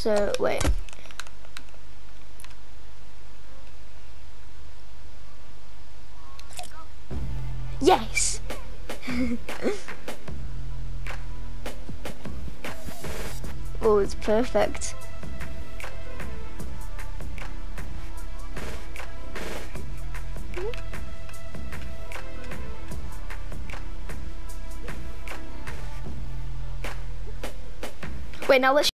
So, wait. Yes! oh, it's perfect. Wait, now let's